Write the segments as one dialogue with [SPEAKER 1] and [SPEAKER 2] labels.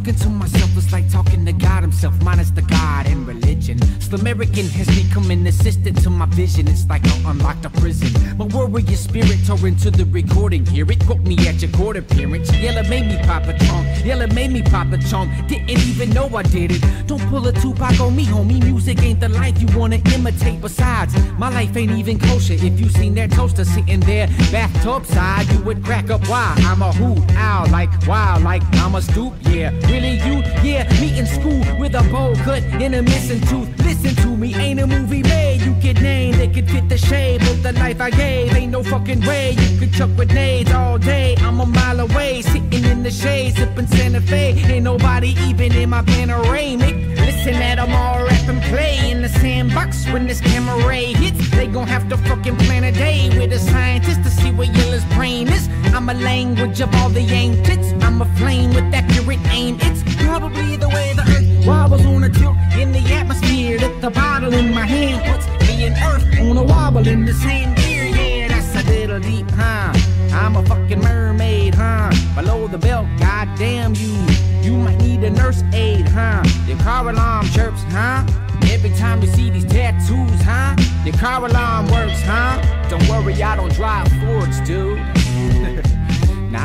[SPEAKER 1] Talking to myself is like talking to God himself, minus the God and religion. Slamerican has become an assistant to my vision. It's like I unlocked a prison. My warrior spirit tore into the recording here. It broke me at your court appearance. Yella made me pop a trunk. Yella made me pop a chunk. Didn't even know I did it. Don't pull a Tupac on me, homie. Music ain't the life you wanna imitate. Besides, my life ain't even kosher. If you seen that toaster sitting there, bathtub side, you would crack up. Why? I'm a hoot owl, like wow, like I'm a stoop. Yeah, really you? Yeah, me in school with a bowl cut and a missing tooth. Listen to me, ain't a movie made. You could name, they could fit the shape of the life I gave. Ain't no fucking way you could chuck grenades all day. I'm a mile away, sitting in the shade, sipping Santa Fe. Ain't nobody even in my panoramic. Listen at them all rap and play in the sandbox when this camera ray hits. They gon' have to fucking plan a day with a scientist to see what Yella's brain is. I'm a language of all the ancients. I'm a flame with accurate aim. It's probably the way the earth wobbles on a tilt in the atmosphere. That the bottle in my hand puts me and earth on a wobble in the same gear. Yeah, that's a little deep, huh? I'm a fucking mermaid, huh? Below the belt, goddamn you. You might need a nurse aid, huh? Your car alarm chirps, huh? Every time you see these tattoos, huh? Your car alarm works, huh? Don't worry, I don't drive Fords, dude.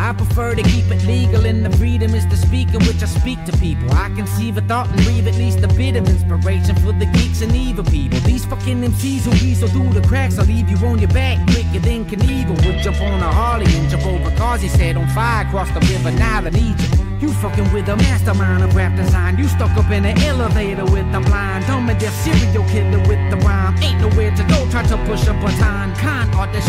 [SPEAKER 1] I prefer to keep it legal and the freedom is to speak in which I speak to people. I conceive a thought and breathe at least a bit of inspiration for the geeks and evil people. These fucking MCs who weasel through the cracks, I'll leave you on your back quicker than Knievel would jump on a Harley and jump over cars he set on fire across the river Nile in Egypt. You fucking with a mastermind of rap design. You stuck up in an elevator with a blind, dumb and deaf serial killer with the rhyme. Ain't nowhere to go, try to push a baton. Con the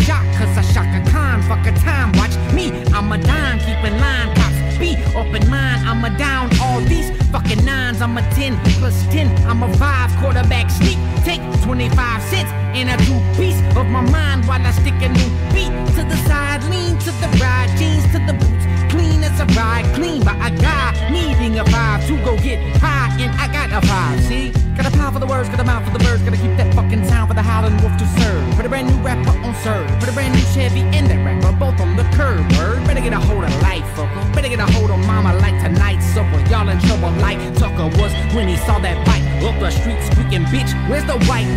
[SPEAKER 1] I'm a 10 plus 10. I'm a 5 quarterback sneak. Take 25 cents and a two piece of my mind while I stick a new beat to the side, lean to the right, jeans to the boots. Clean as a ride, clean by a guy needing a five to go get high, and I got a five. See, got a pound for the words, got a mouth for the birds, gotta keep that fucking sound for the howling wolf to serve. Put a brand new rapper on serve, put a brand new Chevy in that rapper, both on the curb. Word, better get a hold of life, fucker. Better get a hold of mama like tonight's supper. Y'all in trouble like when he saw that bike up the street squeaking, bitch. Where's the white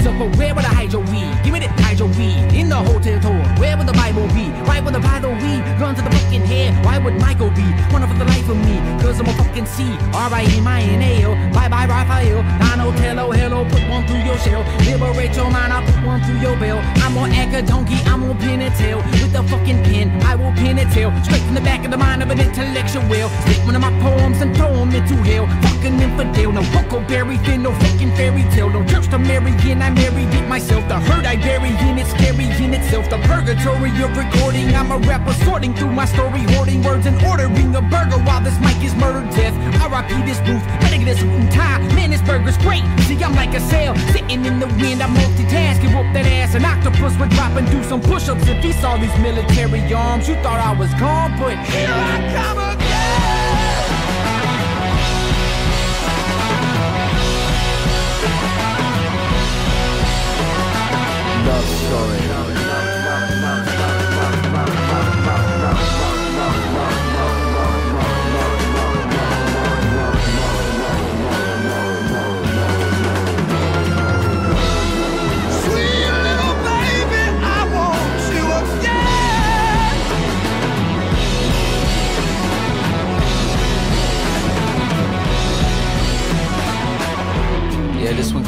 [SPEAKER 1] would the hydro weed? Give me the hydro weed in the hotel. Where would the Bible be? Why would the Bible weed? Gun to the fucking head. Why would Michael be? One for the life of me, cause I'm a fucking C. R-I-M-I-N-A-L. Bye bye, Raphael. Nano, hello, hello. Put one through your shell. Liberate your mind, I'll put one through your bell. I'm on Akadonki, I'm on pin and tail. With a fucking pen, I will pin and tail. Straight from the back of the mind of an intellectual. Stick one of my poems and throw them into hell. Fucking infidel, no Huckleberry Finn, no fucking fairy tale. No church to marry in, I married it myself. The hurt I bury in it, scary in itself. The purgatory of recording. I'm a rapper sorting through my story, hoarding words and ordering a burger while this mic is murder death. R.I.P. this booth, better get this suit and tie. Man, this burger's great. See, I'm like a sail, sitting in the wind. I'm multitasking, whoop that ass. An octopus would drop and do some push-ups if he saw these military arms. You thought I was gone, but here I come again.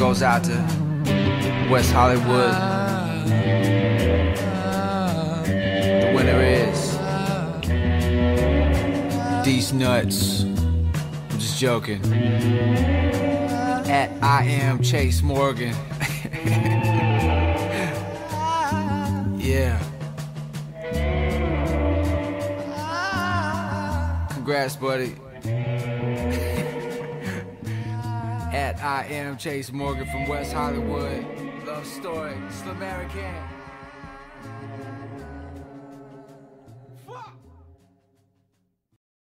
[SPEAKER 2] Goes out to West Hollywood. The winner is These Nuts. I'm just joking. At I am Chase Morgan. yeah. Congrats, buddy that. I am Chase Morgan from West Hollywood. Love story, Slamerican.